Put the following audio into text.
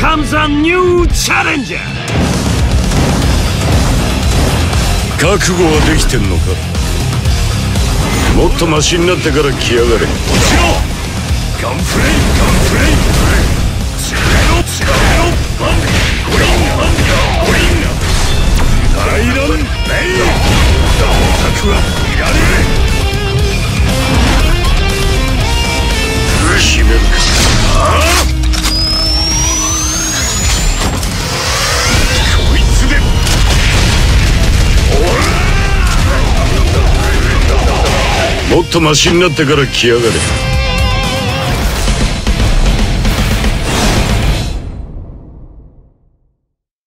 comes a new challenger. 覚悟はできてんのか？もっとマシになってから来やがれ。ガンフレイガンフレイ力の力のバンゴリンガゴリンガ大乱レイもっとマシになってから来やがれ。